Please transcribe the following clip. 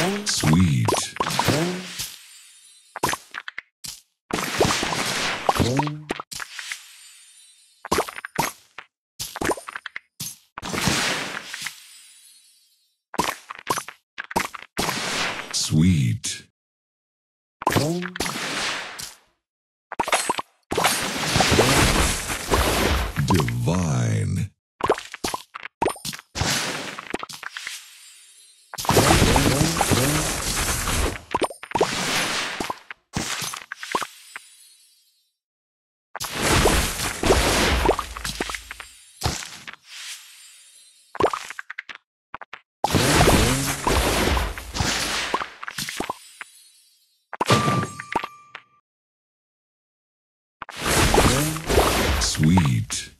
Sweet. Sweet. Divine. sweet.